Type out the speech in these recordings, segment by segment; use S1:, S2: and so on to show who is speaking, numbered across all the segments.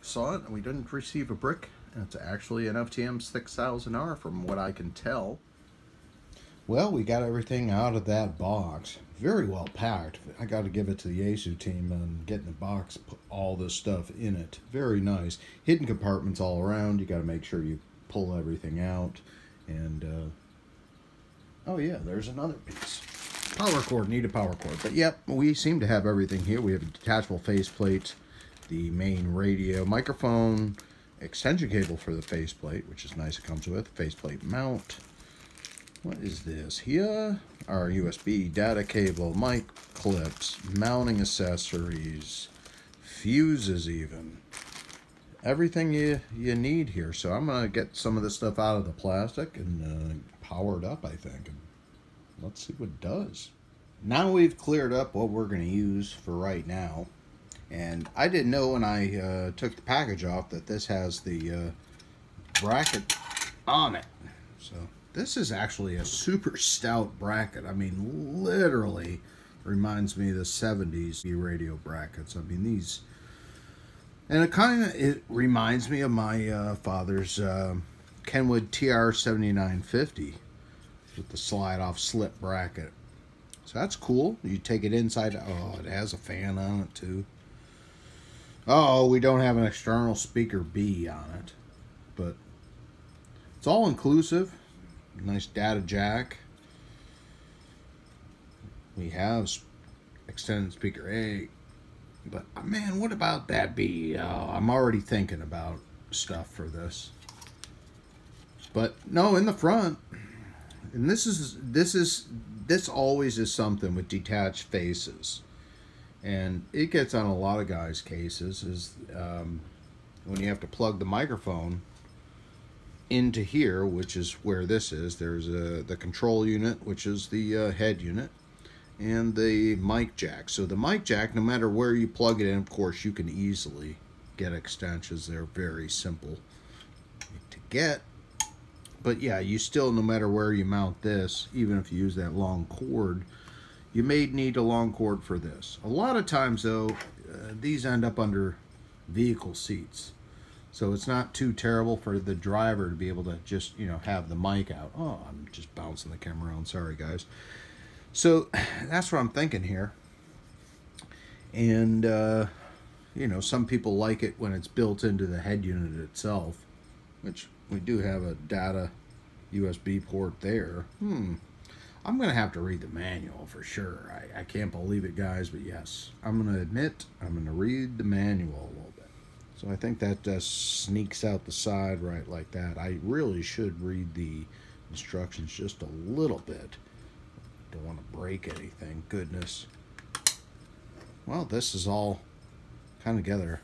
S1: saw it and we didn't receive a brick. It's actually an FTM 6000R from what I can tell. Well, we got everything out of that box. Very well packed. I got to give it to the Yaesu team on getting the box, put all this stuff in it. Very nice. Hidden compartments all around. You got to make sure you pull everything out. And, uh, oh yeah, there's another piece. Power cord, need a power cord. But yep, we seem to have everything here. We have a detachable faceplate, the main radio, microphone, extension cable for the faceplate, which is nice it comes with, faceplate mount. What is this? Here our USB data cable, mic clips, mounting accessories, fuses even. Everything you, you need here. So I'm going to get some of this stuff out of the plastic and uh, power it up, I think. And let's see what it does. Now we've cleared up what we're going to use for right now. And I didn't know when I uh, took the package off that this has the uh, bracket on it. So this is actually a super stout bracket. I mean, literally reminds me of the 70s radio brackets. I mean, these... And it kind of it reminds me of my uh, father's uh, Kenwood TR7950 with the slide off slip bracket. So that's cool. You take it inside. Oh, it has a fan on it too. Oh, we don't have an external speaker B on it. But it's all inclusive. Nice data jack. We have extended speaker A. But uh, man, what about that B? Oh, I'm already thinking about stuff for this. But no, in the front, and this is this is this always is something with detached faces and it gets on a lot of guys cases is um, when you have to plug the microphone into here which is where this is there's a the control unit which is the uh, head unit and the mic jack. So the mic jack no matter where you plug it in of course you can easily get extensions. They're very simple to get. But yeah, you still, no matter where you mount this, even if you use that long cord, you may need a long cord for this. A lot of times though, uh, these end up under vehicle seats. So it's not too terrible for the driver to be able to just, you know, have the mic out. Oh, I'm just bouncing the camera around. Sorry, guys. So that's what I'm thinking here. And, uh, you know, some people like it when it's built into the head unit itself, which we do have a data USB port there. Hmm. I'm going to have to read the manual for sure. I, I can't believe it, guys, but yes. I'm going to admit I'm going to read the manual a little bit. So I think that uh, sneaks out the side right like that. I really should read the instructions just a little bit. Don't want to break anything. Goodness. Well, this is all kind of together.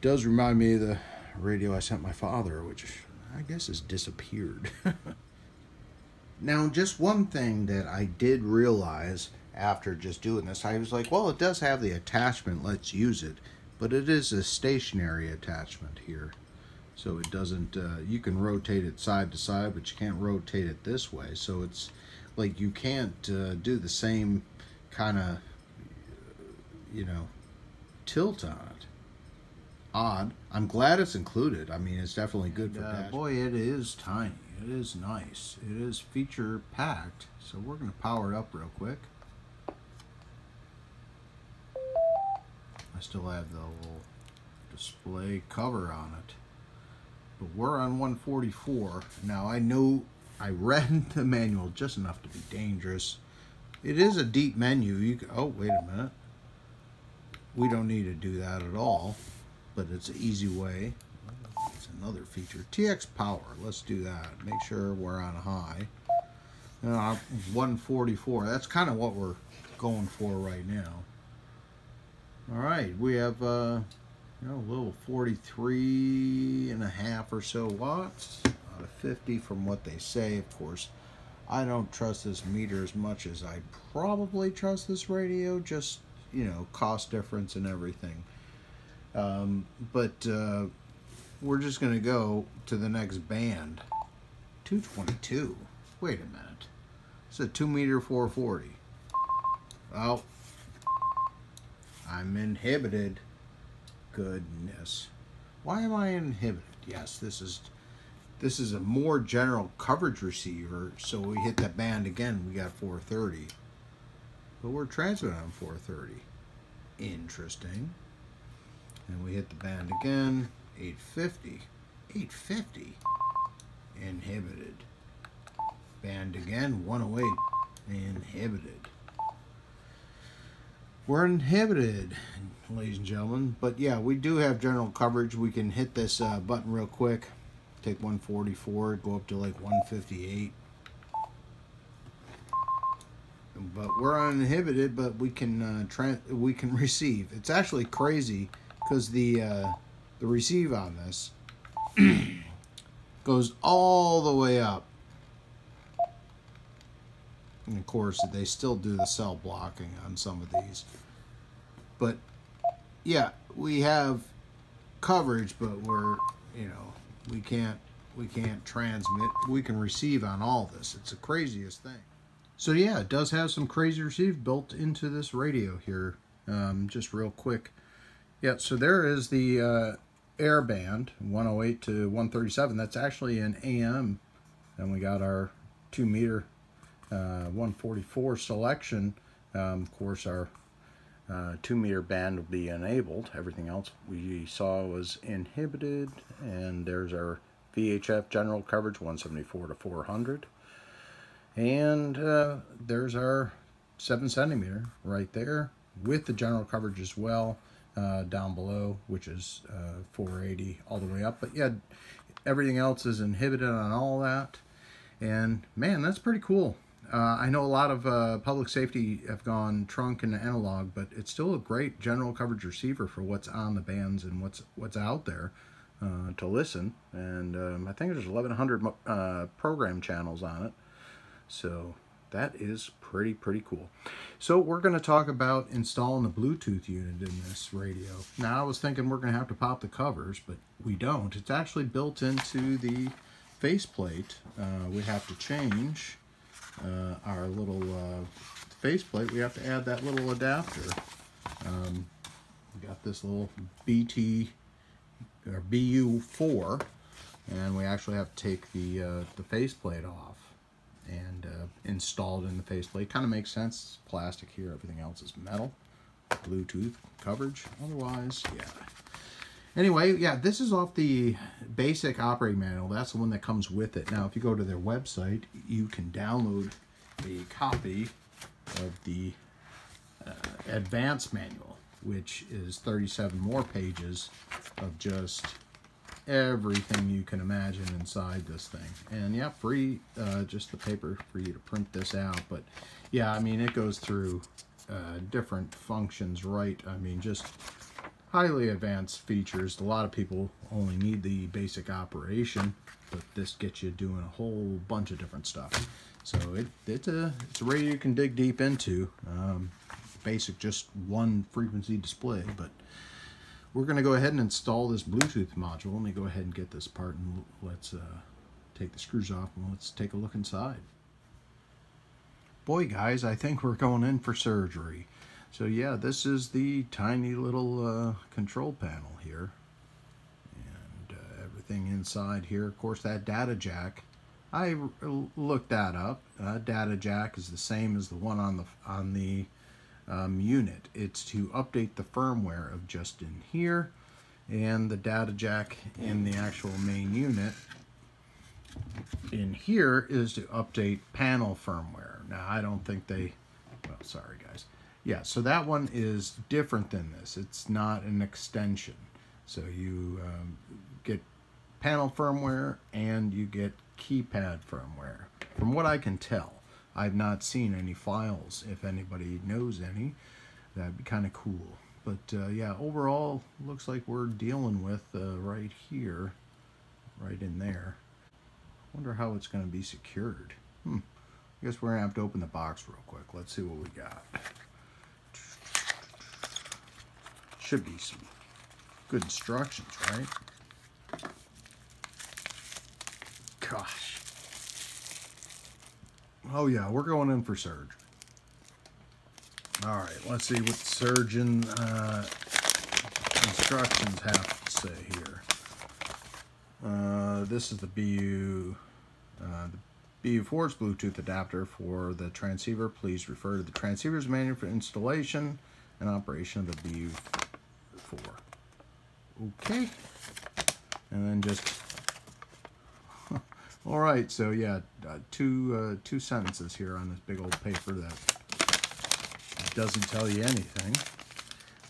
S1: It does remind me of the radio I sent my father, which I guess has disappeared. now, just one thing that I did realize after just doing this, I was like, well, it does have the attachment, let's use it. But it is a stationary attachment here. So it doesn't, uh, you can rotate it side to side, but you can't rotate it this way. So it's like you can't uh, do the same kind of, you know, tilt on it odd. I'm glad it's included. I mean, it's definitely good for uh, Boy, it is tiny. It is nice. It is feature packed. So we're going to power it up real quick. I still have the little display cover on it. But we're on 144. Now I know I read the manual just enough to be dangerous. It is a deep menu. You can, oh, wait a minute. We don't need to do that at all but it's an easy way. Another feature. TX power, let's do that. Make sure we're on high. Uh, 144, that's kind of what we're going for right now. All right, we have uh, you know, a little 43 and a half or so watts out of 50 from what they say, of course. I don't trust this meter as much as I probably trust this radio, just, you know, cost difference and everything. Um, but uh, we're just going to go to the next band. 222. Wait a minute. It's a 2 meter 440. Oh. I'm inhibited. goodness. Why am I inhibited? Yes, this is this is a more general coverage receiver, so we hit that band again, we got 430. But we're transmitting on 430. Interesting. And we hit the band again, 850. 850. Inhibited. Band again, 108. Inhibited. We're inhibited, ladies and gentlemen. But yeah, we do have general coverage. We can hit this uh, button real quick. Take 144, go up to like 158. But we're uninhibited, but we can uh, we can receive. It's actually crazy because the uh, the receive on this goes all the way up. And of course, they still do the cell blocking on some of these. But yeah, we have coverage, but we're, you know, we can't we can't transmit. We can receive on all this. It's the craziest thing. So yeah, it does have some crazy receive built into this radio here. Um, just real quick. Yeah, so there is the uh, air band, 108 to 137. That's actually an AM. And we got our 2 meter uh, 144 selection. Um, of course, our uh, 2 meter band will be enabled. Everything else we saw was inhibited. And there's our VHF general coverage, 174 to 400. And uh, there's our 7 centimeter right there with the general coverage as well uh, down below, which is uh, 480 all the way up. But yeah, everything else is inhibited on all that. And man, that's pretty cool. Uh, I know a lot of uh, public safety have gone trunk and analog, but it's still a great general coverage receiver for what's on the bands and what's what's out there uh, to listen. And um, I think there's 1,100 uh, program channels on it. So that is pretty, pretty cool. So we're going to talk about installing the Bluetooth unit in this radio. Now I was thinking we're going to have to pop the covers, but we don't. It's actually built into the faceplate. Uh, we have to change uh, our little uh, faceplate. We have to add that little adapter. Um, we got this little BT or BU4 and we actually have to take the, uh, the faceplate off and uh, installed in the faceplate. Kind of makes sense. Plastic here, everything else is metal. Bluetooth coverage. Otherwise, yeah. Anyway, yeah, this is off the basic operating manual. That's the one that comes with it. Now, if you go to their website, you can download a copy of the uh, advanced manual, which is 37 more pages of just everything you can imagine inside this thing. And yeah, free, uh, just the paper for you to print this out. But yeah, I mean, it goes through uh, different functions, right? I mean, just highly advanced features. A lot of people only need the basic operation, but this gets you doing a whole bunch of different stuff. So it, it's, a, it's a radio you can dig deep into. Um, basic, just one frequency display, but we're going to go ahead and install this Bluetooth module. Let me go ahead and get this part and let's uh, take the screws off and let's take a look inside. Boy guys, I think we're going in for surgery. So yeah, this is the tiny little uh, control panel here. And uh, everything inside here, of course that data jack, I looked that up. Uh, data jack is the same as the one on the on the um, unit. It's to update the firmware of just in here and the data jack in the actual main unit in here is to update panel firmware. Now I don't think they, well sorry guys. Yeah, so that one is different than this. It's not an extension. So you um, get panel firmware and you get keypad firmware. From what I can tell. I've not seen any files. If anybody knows any, that'd be kind of cool. But uh, yeah, overall, looks like we're dealing with uh, right here, right in there. Wonder how it's going to be secured. Hmm. I guess we're going to have to open the box real quick. Let's see what we got. Should be some good instructions, right? Oh yeah, we're going in for surgery. All right, let's see what surgeon uh, instructions have to say here. Uh, this is the BU, uh, the BU4 Bluetooth adapter for the transceiver. Please refer to the transceiver's manual for installation and operation of the BU4. Okay. And then just, all right, so yeah, uh, two, uh, two sentences here on this big old paper that doesn't tell you anything.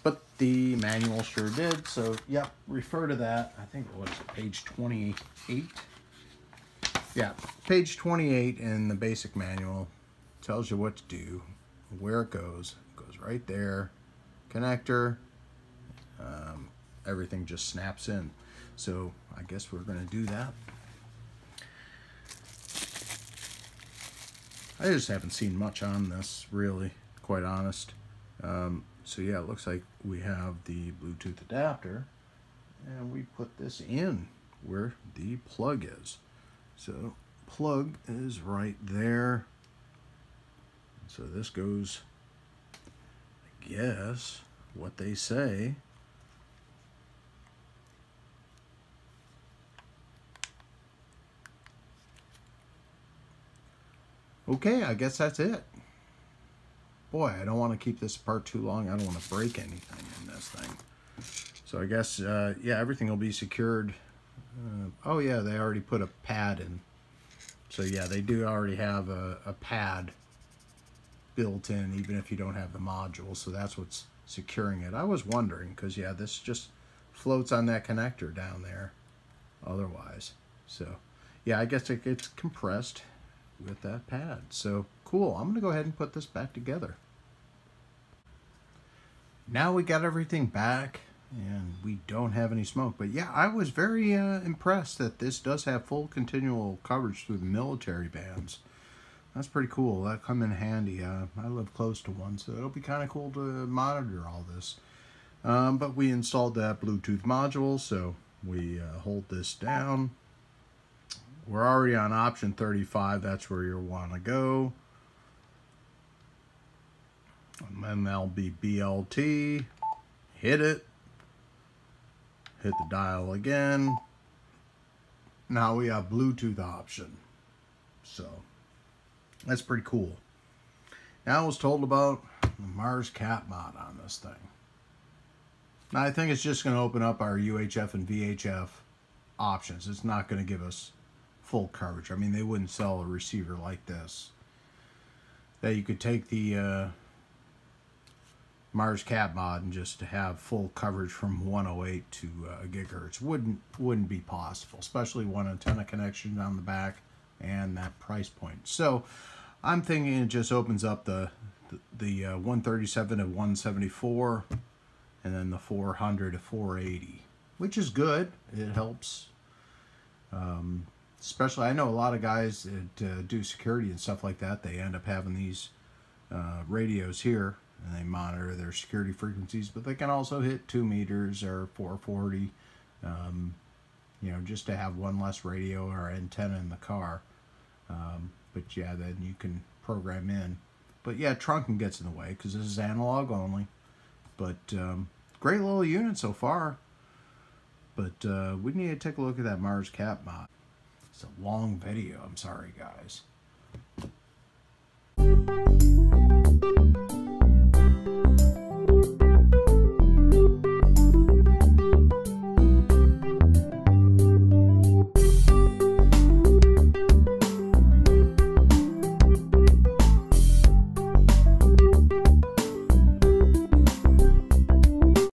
S1: But the manual sure did, so yep, refer to that. I think it was page 28. Yeah, page 28 in the basic manual tells you what to do, where it goes. It goes right there, connector, um, everything just snaps in. So I guess we're going to do that. I just haven't seen much on this, really, quite honest. Um, so yeah, it looks like we have the Bluetooth adapter and we put this in where the plug is. So plug is right there. So this goes, I guess, what they say. Okay, I guess that's it boy, I don't want to keep this apart too long. I don't want to break anything in this thing. So I guess, uh, yeah, everything will be secured. Uh, oh, yeah, they already put a pad in. So, yeah, they do already have a, a pad built in, even if you don't have the module. So that's what's securing it. I was wondering, because, yeah, this just floats on that connector down there otherwise. So, yeah, I guess it gets compressed with that pad. So cool, I'm gonna go ahead and put this back together. Now we got everything back and we don't have any smoke. But yeah, I was very uh, impressed that this does have full continual coverage through the military bands. That's pretty cool. That come in handy. Uh, I live close to one, so it'll be kind of cool to monitor all this. Um, but we installed that Bluetooth module, so we uh, hold this down we're already on option 35. That's where you'll want to go. And then there'll be BLT. Hit it. Hit the dial again. Now we have Bluetooth option. So that's pretty cool. Now I was told about the MARS CAP mod on this thing. Now I think it's just going to open up our UHF and VHF options. It's not going to give us full coverage. I mean, they wouldn't sell a receiver like this. That you could take the uh, MARS CAP mod and just have full coverage from 108 to uh, gigahertz wouldn't wouldn't be possible, especially one antenna connection on the back and that price point. So I'm thinking it just opens up the the, the uh, 137 to 174 and then the 400 to 480, which is good. It helps. Um, especially I know a lot of guys that uh, do security and stuff like that. They end up having these uh, radios here and they monitor their security frequencies, but they can also hit two meters or 440. Um, you know, just to have one less radio or antenna in the car. Um, but yeah, then you can program in. But yeah, trunking gets in the way because this is analog only. But um, great little unit so far. But uh, we need to take a look at that MARS CAP mod. It's a long video. I'm sorry, guys.